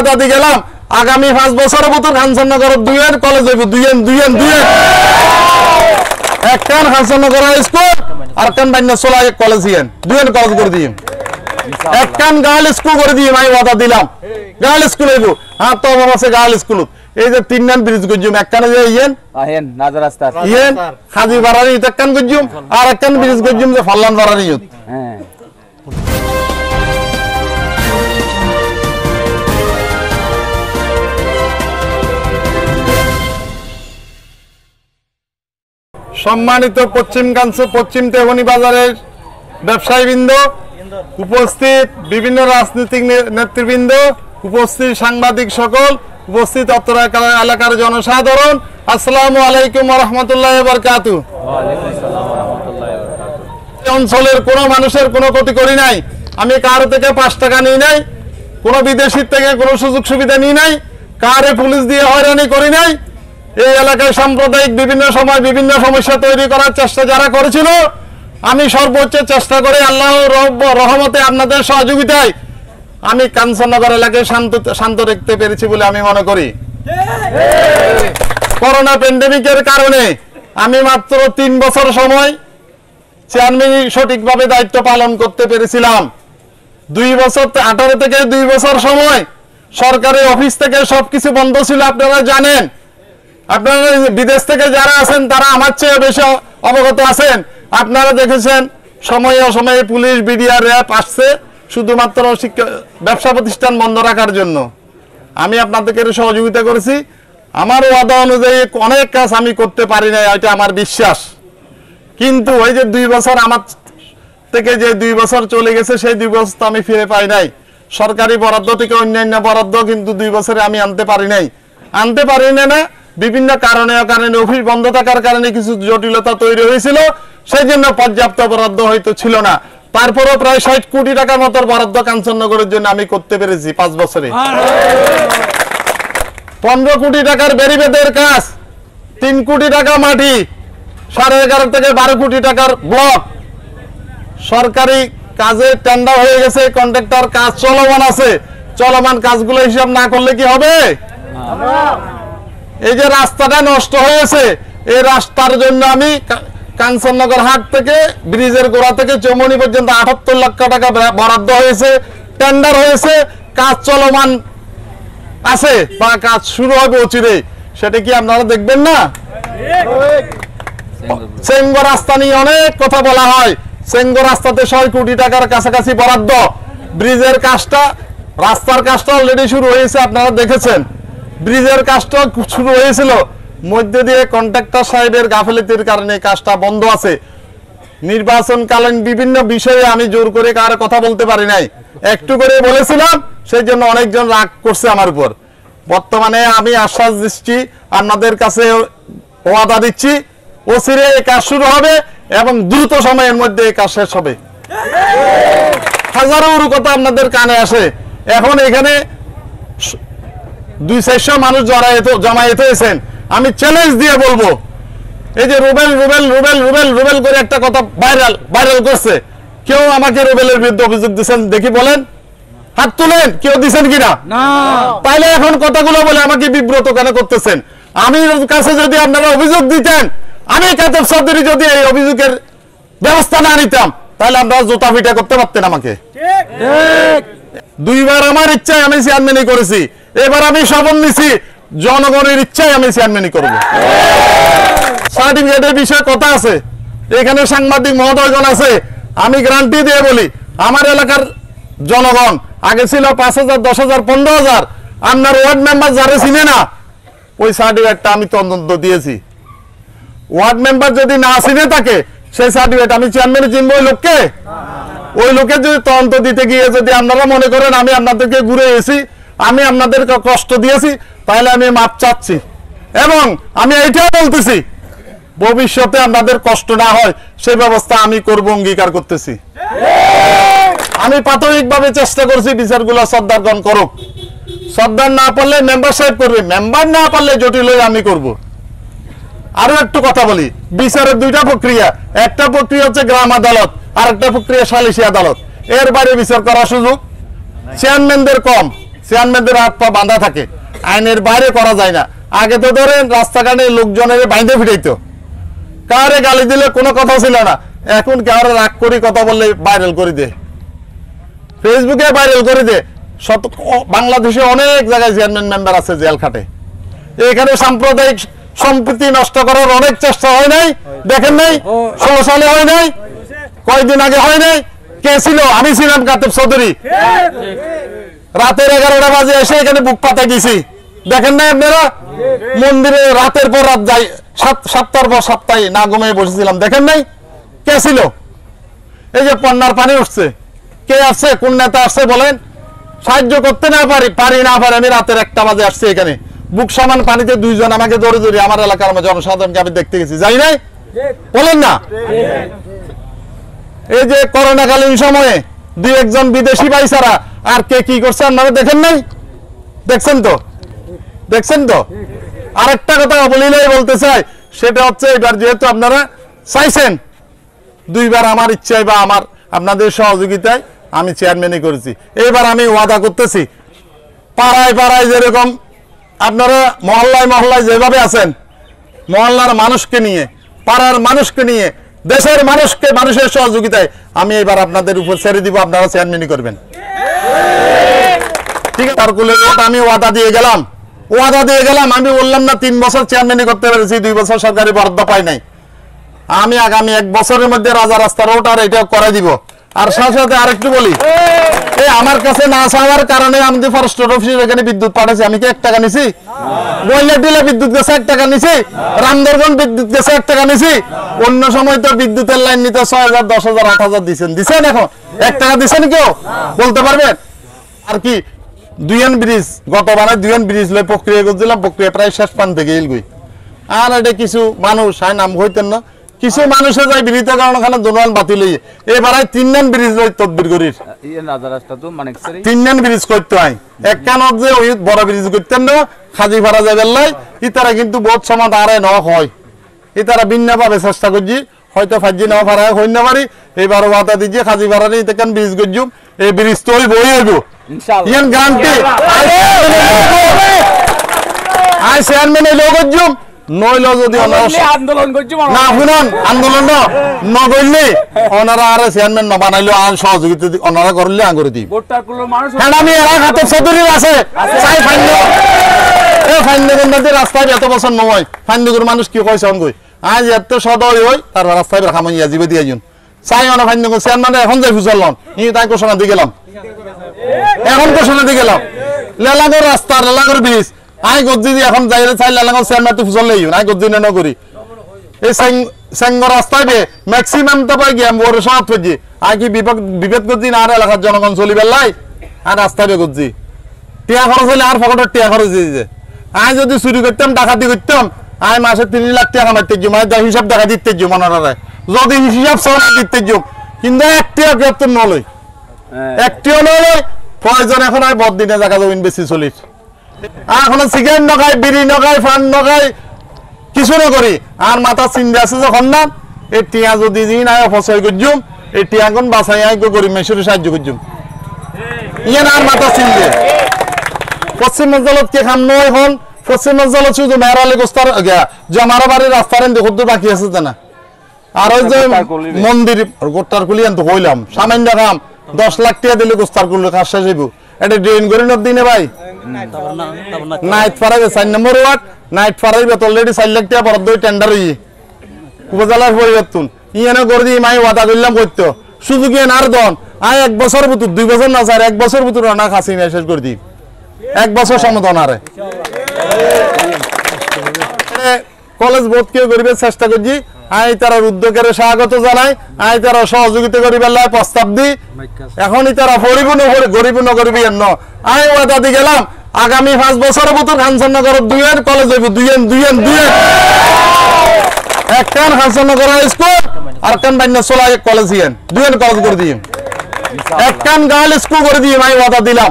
ওয়াদা দিয়ে গেলাম। আগামী পাঁচ বছরের মতো খানসানগর দুইয়ের কলেজ হইব। দুইয়েন দুইয়েন দুইয়েন একখান খানসানগর স্কুল আর কান বাইনা সোলা কলেজ দিয়েন দুইয়েন কলেজ করে দিয়েন একখান গার্ল স্কুল করে দিয়ে আমি ওয়াদা দিলাম। গার্ল স্কুল হইব। হ্যাঁ তো আমার আছে গার্ল স্কুল এই যে তিন নান ব্রিজ গজ্জুম একখানে যে ইয়েন আহেন নাজার রাস্তা ইয়েন হাজি বাড়ানি একখান গজ্জুম আর একখান ব্রিজ গজ্জুম যে ফাল্লান বাড়ানি হ্যাঁ। সম্মানিত পশ্চিমকাঞ্চ পশ্চিম তেহনি বাজারের ব্যবসায়ীবৃন্দ, উপস্থিত বিভিন্ন রাজনৈতিক নেতৃবৃন্দ, উপস্থিত সাংবাদিক সকল, উপস্থিত এলাকার জনসাধারণ, আসসালামু আলাইকুম রহমতুল্লাহ বরকাতু। অঞ্চলের কোনো মানুষের কোনো ক্ষতি করি নাই। আমি কারও থেকে পাঁচ টাকা নিই নাই, কোনো বিদেশির থেকে কোনো সুযোগ সুবিধা নিই নাই, কারে পুলিশ দিয়ে হয়রানি করি নাই এই এলাকায় সাম্প্রদায়িক বিভিন্ন সময় বিভিন্ন সমস্যা তৈরি করার চেষ্টা যারা করেছিল, আমি সর্বোচ্চ চেষ্টা করে আল্লাহ রহমতে আপনাদের সহযোগিতায় আমি কাঞ্চননগর এলাকায় শান্ত শান্ত রাখতে পেরেছি বলে আমি মনে করি। করোনা প্যান্ডেমিকের কারণে আমি মাত্র তিন বছর সময় চেয়ারম্যান সঠিকভাবে দায়িত্ব পালন করতে পেরেছিলাম। দুই বছর, আঠারো থেকে দুই বছর সময় সরকারি অফিস থেকে সবকিছু বন্ধ ছিল, আপনারা জানেন। আপনারা বিদেশ থেকে যারা আছেন, তারা আমার চেয়ে বেশি অবগত আছেন। আপনারা দেখেছেন, সময়ে অসময়ে পুলিশ বিডিআ র্যাব আসছে শুধুমাত্র শিক্ষা, ব্যবসা প্রতিষ্ঠান বন্ধ রাখার জন্য। আমি আপনাদেরকে সহযোগিতা করেছি। আমার ওয়াদা অনুযায়ী অনেক কাজ আমি করতে পারি না এটা আমার বিশ্বাস। কিন্তু ওই যে দুই বছর আমার থেকে যে দুই বছর চলে গেছে, সেই দুই বছর তো আমি ফিরে পাই নাই। সরকারি বরাদ্দ থেকে অন্যান্য বরাদ্দ কিন্তু দুই বছরে আমি আনতে পারি নাই। আনতে পারি না না বিভিন্ন কারণে কারণে অফিস বন্ধ থাকার কারণে কিছু জটিলতা তৈরি হয়েছিল সেই জন্য পর্যাপ্ত বরাদ্দ হয়তো ছিল না। তারপরেও প্রায় ষাট কোটি টাকার মতো বরাদ্দ কাঞ্চননগরের জন্য আমি করতে পেরেছি পাঁচ বছরে। পনেরো কোটি টাকার বেরিবেদের কাজ, তিন কোটি টাকা মাটি, সাড়ে এগারো থেকে বারো কোটি টাকার ব্লক। সরকারি কাজে টেন্ডার হয়ে গেছে কন্ট্রাক্টর কাজ চলমান আছে। চলমান কাজগুলো হিসাব না করলে কি হবে? এই যে রাস্তাটা নষ্ট হয়েছে, এই রাস্তার জন্য আমি কাঞ্চননগর হাট থেকে, ব্রিজের গোড়া থেকে চৌমনি পর্যন্ত আটাত্তর লক্ষ টাকা বরাদ্দ হয়েছে টেন্ডার হয়েছে, কাজ চলমান আছে বা কাজ শুরু হবে অচিরে সেটা কি আপনারা দেখবেন না? চেঙ্গ রাস্তা নিয়ে অনেক কথা বলা হয়। চেঙ্গ রাস্তাতে ছয় কোটি টাকার কাছাকাছি বরাদ্দ। ব্রিজের কাজটা, রাস্তার কাজটা অলরেডি শুরু হয়েছে, আপনারা দেখেছেন। ব্রিজের কাজটা শুরু হয়েছিল। মধ্যে দিয়ে কন্ট্রাক্টর সাহেবের গাফিলতির কারণে কাজটা বন্ধ আছে। নির্বাচনকালীন বিভিন্ন বিষয়ে আমি জোর করে কার কথা বলতে পারি নাই। একটু করে বলেছিলাম, সেই জন্য অনেকজন রাগ করছে আমার উপর। বর্তমানে আমি আশ্বাস দিচ্ছি, আপনাদের কাছে ওয়াদা দিচ্ছি অচিরে এই কাজ শুরু হবে এবং দ্রুত সময়ের মধ্যে এই কাজ শেষ হবে। হাজারো কথা আপনাদের কানে আসে। এখন এখানে দুই চারশো মানুষ জমায়েত হয়েছেন। আমি চ্যালেঞ্জ দিয়ে বলব। এই যে রুবেল রুবেল রুবেল রুবেল রুবেল করে একটা কথা ভাইরাল ভাইরাল করছে। কেউ আমাকে রুবেলের বিরুদ্ধে অভিযোগ দিচ্ছেন দেখি বলেন? হাত তুলেন কেউ দিচ্ছেন কিনা? তাইলে এখন কথাগুলো বলে আমাকে বিব্রত কেন করতেছেন? আমি কাছে যদি আপনারা অভিযোগ দিতেন আমি কাতেব চৌধুরী যদি এই অভিযোগের ব্যবস্থা না নিতাম তাহলে আপনারা জোতা পিটা করতে পারতেন আমাকে। দুইবার আমার ইচ্ছায় আমি চেয়ারম্যানই করেছি। এবার আমি শপথ নিছি। জনগণের ইচ্ছায় আমি চেয়ারম্যানই করব। সার্টিফিকেটের বিষয়ে কথা আছে। এখানে সাংবাদিক মহোদয়গণ আছে। আমি গ্যারান্টি দিয়ে বলি, আমার এলাকার জনগণ, আগে ছিল পাঁচ হাজার, দশ হাজার, পনেরো হাজার। আপনার ওয়ার্ড মেম্বার যারা চিনে না, ওই সার্টিফিকেটটা আমি তদন্ত দিয়েছি। ওয়ার্ড মেম্বার যদি না চিনে থাকে, সেই সার্টিফিকেট আমি চেয়ারম্যানে চিনবো ওই লোককে? ওই লোকের যদি তদন্ত দিতে গিয়ে যদি আপনারা মনে করেন আমি আপনাদেরকে ঘুরে এসেছি আমি আপনাদেরকে কষ্ট দিয়েছি তাহলে আমি মাপ চাচ্ছি। এবং আমি এইটাও বলতেছি, ভবিষ্যতে আপনাদের কষ্ট না হয়, সেই ব্যবস্থা আমি করব, অঙ্গীকার করতেছি। আমি প্রাথমিকভাবে চেষ্টা করছি বিচারগুলো সর্দারগণ করুক। সর্দার না পারলে মেম্বার সাহেব করবে মেম্বার না পারলে জটিল হয়ে আমি করব। আরও একটু কথা বলি, বিচারের দুইটা প্রক্রিয়া। একটা প্রক্রিয়া হচ্ছে গ্রাম আদালত আর একটা প্রক্রিয়া সালিসি আদালত। এর বাইরে বিচার করার সুযোগ। চেয়ারম্যানদের কম। চেয়ারম্যানদের হাত পা বাঁধা থাকে। আইনের বাইরে করা যায় না। আগে তো ধরেন রাস্তাঘাটে লোকজনের বাইন্ধে ফিরাইতো কারে গালি দিলে কোনো কথা ছিল না। এখন কারও রাগ করি কথা বললে ভাইরাল করে দে। ফেসবুকে ভাইরাল করে দে। শত বাংলাদেশে অনেক জায়গায় চেয়ারম্যান মেম্বার আছে জেল খাটে এখানে সাম্প্রদায়িক সম্প্রীতি নষ্ট করার অনেক চেষ্টা হয় নাই। দেখেন নাই? ষোলো সালে হয় নাই? কয়েকদিন আগে হয় নাই? কে ছিল? আমি ছিলাম কাতেব চৌধুরী। রাতের এগারোটা বাজে এসে এখানে বুক পাতা গেছি দেখেন নাই আপনারা? মন্দিরে রাতের পর রাত যাই সাত সপ্তাহ পর সপ্তাহে না ঘুমিয়ে বসেছিলাম। দেখেন নাই? কে ছিল? এই যে পন্নার পানি উঠছে। কে আসছে? কোন নেতা আসছে বলেন? সাহায্য করতে না পারি পারি না পারি আমি রাতের একটা বাজে আসছি এখানে। বুক সমান পানিতে দুইজন আমাকে দৌড়ে ধরে আমার এলাকার মধ্যে জনসাধারণকে আমি দেখতে গেছি। যাই নাই? বলেন না? এই যে করোনাকালীন সময়ে দুই একজন বিদেশি পাইসারা আর কে কি করছে আপনারা দেখেন নাই? দেখছেন তো? দেখছেন তো? আরেকটা কথা বলিলেই বলতে চাই, সেটা হচ্ছে এবার যেহেতু আপনারা চাইছেন, দুইবার আমার ইচ্ছায় বা আমার আপনাদের সহযোগিতায় আমি চেয়ারম্যানই করেছি। এবার আমি ওয়াদা করতেছি, পাড়ায় পাড়ায় যেরকম আপনারা মহল্লায় মহল্লায় যেভাবে আছেন, মহল্লার মানুষকে নিয়ে, পাড়ার মানুষকে নিয়ে দেশের মানুষকে, মানুষের সহযোগিতায় আমি এবার আপনাদের উপর ছেড়ে দিব, আপনারা চেয়ারম্যানই করবেন। ঠিক আছে আমি ওয়াদা দিয়ে গেলাম। ওয়াদা দিয়ে গেলাম, আমি বললাম না তিন বছর চেয়ারম্যানই করতে পেরেছি, দুই বছর সরকারি বরাদ্দ পাই নাই। আমি আগামী এক বছরের মধ্যে রাজা রাস্তা রোড আর এটা করে দিব। আর সাথে সাথে আরেকটু বলি। এই! আমার কাছে না চাওয়ার কারণে আমি অফিসের এখানে বিদ্যুৎ আমি কি এক টাকা নিছি? বিদ্যুৎ গেছে এক টাকা নিছি রামদরগন বিদ্যুৎ গেছে এক টাকা নিছি অন্য সময় তো বিদ্যুতের লাইন নিতে ছয় হাজার দশ হাজার আট হাজার দিচ্ছেন দিচ্ছেন এখন? এক টাকা দিচ্ছেন কেউ? বলতে পারবেন? আর কি দুইয়ান ব্রিজ গতবারে দুইয়ান ব্রিজ লই প্রক্রিয়া করছিলাম প্রক্রিয়া প্রায় শেষ প্রান্ত থেকে এলগুই। আর এটা কিছু মানুষ হয় নাম হইতেন না কিছু মানুষে যায় বিরিত কারণ ওখানে দোকান বাতিল হইয়ে এবারে তিন নান ব্রিজ লই তদবির করির তিন নান ব্রিজ করতে হয়। এক কানত যে ওই বড় ব্রিজ করতেন না খাজি ভাড়া যাবে লাই ইতারা কিন্তু বহুত সমাজ আরে ন হয়। ইতারা ভিন্ন ভাবে চেষ্টা করছি হয়তো ফাজি নেওয়া ভাড়া হইন না পারি। এবার ওয়াদা দিচ্ছি খাজি ভাড়া নিয়ে তেকান ব্রিজ করছুম এই ব্রিজ তো ওই বই হইব। ইনশাআল্লাহ। ইয়ান গ্যারান্টি আই চেয়ারম্যানে লোক করছুম নইল যদি অনারা আন্দোলন করছি না শুনুন আন্দোলন নগরলে ওনারা আর চেয়ারম্যান ন বানাইলো আর সহযোগিতা ওনারা করলে আঙুরে দিই মানুষ হ্যাঁ আমি এরা হাতে চতুরী আছে। চাই ফাইন্ড এ রাস্তায় এত বছর নয় ফাইন্ড মানুষ কি কইছে অঙ্গই আজ এত সদয় হই তার রাস্তায় রাখা মাইয়া জিবে দিয়ে যান চাই অনা চেয়ারম্যান এখন যাই ই তাই ঘোষণা দিয়ে গেলাম। এখন ঘোষণা দিয়ে গেলাম। লেলাগর রাস্তা লেলাগর ব্রিজ আই দিয়ে এখন যাই চাই লেলাগর চেয়ারম্যান তো ফুসল লই আই গজ্জি না করি এই সেং সেঙ্গ রাস্তায় বে ম্যাক্সিমাম তো পাই গিয়ে বড় সমাজ পেয়েছি আই কি বিপদ বিভেদ করছি না আর এলাকার জনগণ চলি বেলাই আর রাস্তায় বে করছি টিয়া খরচ হলে আর ফকটের টিয়া খরচ দিয়ে। দিছে আই যদি চুরি করতাম ডাকাতি করতাম আই মাসে তিন লাখ টাকা কামাইতে যাম মানে যা হিসাব দেখা দিতে যাম মনারে যদি হিসাব সব দিতে যাম কিন্তু একটিও গ্রেপ্তার নলই। একটিও নলই প্রয়োজন এখন আর বদিনে জায়গা জমিন বেশি আর এখন সিগারেট নখাই বিড়ি নখাই ফান নখাই কিছু নকরি। আর মাথা চিন্তা আছে যখন না এই টিয়া যদি দিন আয় অপচয় করছুম এই টিয়া কোন বাসাই আয় গরিব মেশুরে সাহায্য করছুম ইয়ান আর মাথা পশ্চিম অঞ্চলত কে খাম নয় পশ্চিম অঞ্চলত শুধু মেহরালি গোস্তার জমারা বাড়ির রাস্তার বাকি আছে না আর ওই যে। মন্দির গোটার কুলি আনতে হইলাম সামান্য কাম দশ লাখ টাকা দিলে গোস্তার কুলি কাজ শেষ হইব। এটা ড্রেন করে নদ দিনে ভাই। নাইট ফারাইবে চার নম্বর ওয়ার্ড নাইট ফারাইবে অলরেডি চার লাখ টাকা বরাদ্দ টেন্ডার হই উপজেলার পরিবর্তন। ইয়েনে করে দিয়ে মাই ওয়াদা করলাম করতো। সুযোগ ইয়ে আর দন। আয় এক বছর ভিতর, দুই বছর না স্যার, এক বছর ভিতর না খাসি না শেষ করে দিই এক বছর সমাধান আরে কলেজ বোধ কেউ করিবে চেষ্টা করছি। আই তারা উদ্যোগের স্বাগত জানাই। আই তারা সহযোগিতা করিবার লাই প্রস্তাব দি। এখনই তারা পড়িব নকরি গরিব নকরিবি এন্ন আই ওয়াদা দি গেলাম। আগামী পাঁচ বছরের ভিতর খানসন নগর দুইয়ের কলেজ হইব দুইয়েন দুইয়েন দুইয়েন একখান খানসন নগর স্কুল, আর কান বাইনা সোলা এক কলেজ ইয়েন দুইয়েন কলেজ করে দিই একখান গার্ল স্কুল করে দিয়ে আমি ওয়াদা দিলাম।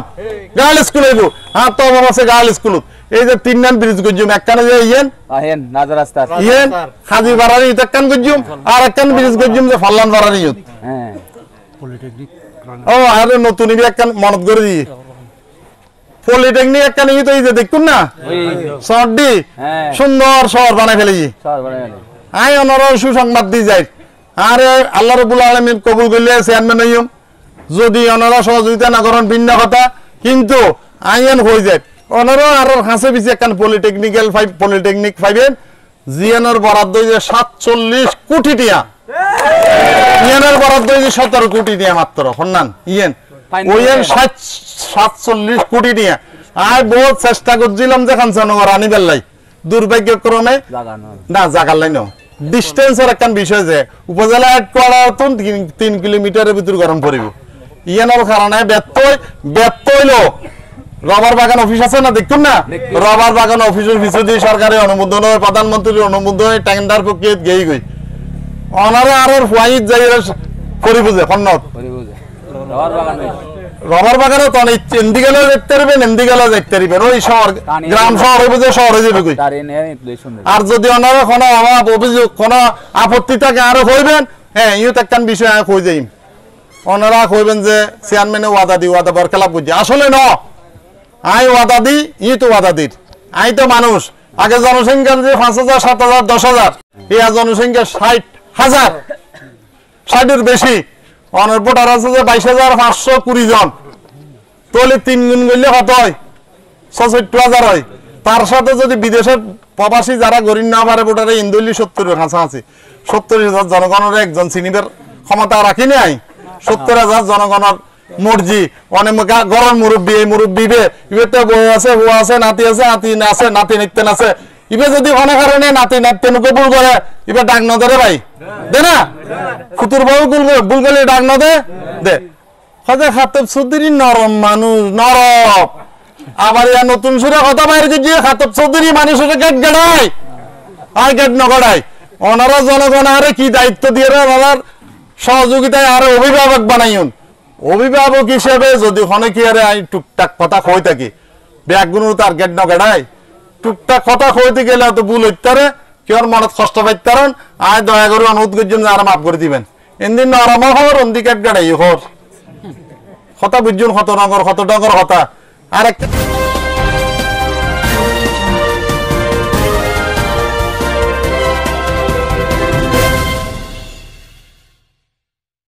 গার্ল স্কুল হইব। হ্যাঁ তো আমার গার্ল স্কুল। এই যে তিন নান ব্রিজ করছুম একখানে যে ইয়েন? আহেন রাজা রাস্তা ইয়েন? হাজি বাড়ানি একখান করছুম আর একখান ব্রিজ করছুম যে ফাল্লান বাড়ানি হ্যাঁ। পলিটেকনিক ও আর নতুন একখান মনত করে দিয়ে পলিটেকনিক একখানে তো এই যে দেখুন না? ওই শহরটি হ্যাঁ। সুন্দর শহর বানাই ফেলেছি। শহর বানাই গেল। আই অনর সুসংবাদ দি যাই। আরে আল্লাহ রবুল আলমিন কবুল করলে চেয়ারম্যান হইম যদি অনারা সহযোগিতা না করেন ভিন্ন কথা। কিন্তু আইন হয়ে যায়। আর হাসে পিছিয়ে একখান পলিটেকনিক্যাল ফাইভ পলিটেকনিক জিএনর বরাদ্দ হয়েছে সাতচল্লিশ কোটি টিয়া। ইয়েনের বরাদ্দ হয়েছে সতেরো কোটি টিয়া মাত্র হন্নান ইয়েন. ওইয়েন সাতচল্লিশ কোটি টিয়া। আর বহুত চেষ্টা করছিলাম যে কাঞ্চনগর আনিবার লাই দুর্ভাগ্যক্রমে না জাগার লাইন ডিস্টেন্সের একটা বিষয় যে উপজেলা হেডকোয়ার্টার তো তিন- তিন কিলোমিটারের ভিতর গরম পড়িব। ইয়ানোর কারণে ব্যর্থ ব্যর্থ হইল রবার বাগান অফিস আছে না দেখুন না। রবার বাগান অফিসের পিছু দিয়ে সরকারি অনুমোদন হয় প্রধানমন্ত্রীর অনুমোদন হয় টেন্ডার প্রক্রিয়াত গেই গই অনারে আর হোয়াইট যাই ওই বুঝে। রবার বাগান ওই। রবার বাগানে তো অনেক এন্দি গেলেও দেখতে পারবেন এন্দি গেলেও দেখতে পারবেন ওই শহর গ্রাম। শহর যে শহরে যাবে কই। আর যদি ওনারা কোনো অভাব অভিযোগ কোনো আপত্তি থাকে আরও কইবেন হ্যাঁ ইউ একখান বিষয় আমি কই যাইম ওনারা কইবেন যে চেয়ারম্যানে ওয়াদা দি ওয়াদা বর খেলাপ বুঝি আসলে ন আই ওয়াদা দি, ই তো ওয়াদা দির। আই তো মানুষ। আগে জনসংখ্যা যে পাঁচ হাজার, সাত হাজার, দশ হাজার এই জনসংখ্যা ষাট হাজার। ষাটের বেশি। অনার ভোটার আছে যে বাইশ হাজার পাঁচশো কুড়ি জন। তাহলে তিন গুণ করলে কত হয়? ছষট্টি হাজার হয়। তার সাথে যদি বিদেশের প্রবাসী যারা গরিব না পারে ভোটারে ইন্দুলি সত্তরের কাছাকাছি। সত্তর হাজার জনগণের একজন চিনিবের ক্ষমতা রাখি নাই। সত্তর হাজার জনগণের মর্জি। অনেক গরম মুরব্বী, এই মুরব্বী বে ইবেতে বউ আছে বউ আছে, নাতি আছে নাতি আছে, নাতি নিত্যেন আছে। ইবে যদি কোনো কারণে নাতি নাত্যেন কবুল করে, ইবে ডাক ন ধরে ভাই। দে না? ফুতুর বউ গুল বুল গেলে ডাক ন দে? দে। হজে খাতব চৌধুরী নরম মানুষ, নরম। আবার ইয়া নতুন সুরে কথা বাইরে গিয়ে খাতব চৌধুরী মানুষের গেট গেড়াই আই গেট নগড়াই ওনারা জনগণ আরে কি দায়িত্ব দিয়ে ওনার সহযোগিতায় আরও অভিভাবক বানাইন অভিভাবক হিসেবে যদি হনেকিয়ারে আমি টুকটাক কথা কই থাকি ব্যাগগুলো তার গেট নগেড়াই টুকটাক কথা কইতে গেলে তো ভুল হইতারে কেউ মনত কষ্ট পাইতারণ আয় দয়া করে অনুরোধ করছেন যে আর মাফ করে দিবেন। এদিন নরম হর অন্দি গেট গেড়াই হর কথা বুঝুন, কত নগর কত ডগর কথা। আর একটা